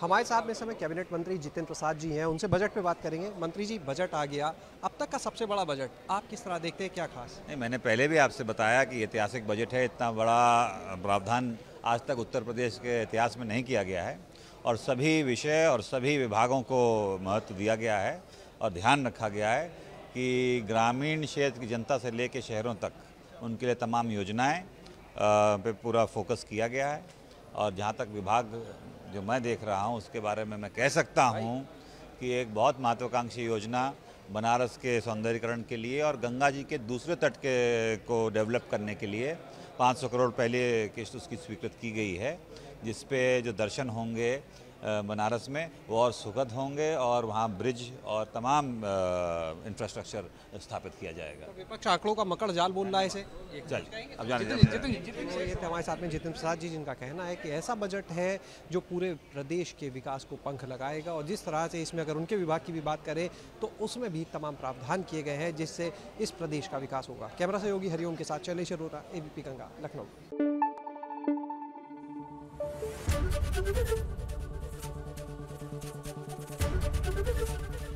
हमारे साथ में समय कैबिनेट मंत्री जितेंद्र प्रसाद जी हैं, उनसे बजट पे बात करेंगे। मंत्री जी, बजट आ गया। अब तक का सबसे बड़ा बजट, आप किस तरह देखते हैं, क्या खास? नहीं, मैंने पहले भी आपसे बताया कि ऐतिहासिक बजट है, इतना बड़ा प्रावधान आज तक उत्तर प्रदेश के इतिहास में नहीं किया गया है। और सभी विषय और सभी विभागों को महत्व दिया गया है और ध्यान रखा गया है कि ग्रामीण क्षेत्र की जनता से लेकर शहरों तक उनके लिए तमाम योजनाएँ पे पूरा फोकस किया गया है। और जहाँ तक विभाग जो मैं देख रहा हूँ, उसके बारे में मैं कह सकता हूँ कि एक बहुत महत्वाकांक्षी योजना बनारस के सौंदर्यकरण के लिए और गंगा जी के दूसरे तट के, को डेवलप करने के लिए 500 करोड़ पहले किस्त उसकी स्वीकृत की गई है जिसपे जो दर्शन होंगे बनारस में वो और सुखद होंगे और वहाँ ब्रिज और तमाम इंफ्रास्ट्रक्चर स्थापित किया जाएगा। तो विपक्ष आंकड़ों का मकड़ जाल बोल रहा है इसे। चल अब जाने ये थे हमारे साथ में जितिन प्रसाद जी जिनका कहना है कि ऐसा बजट है जो पूरे प्रदेश के विकास को पंख लगाएगा और जिस तरह से इसमें अगर उनके विभाग की भी बात करें तो उसमें भी तमाम प्रावधान किए गए हैं जिससे इस प्रदेश का विकास होगा। कैमरा सहयोगी हरिओम के साथ चलेश अरोरा एबीपी गंगा लखनऊ।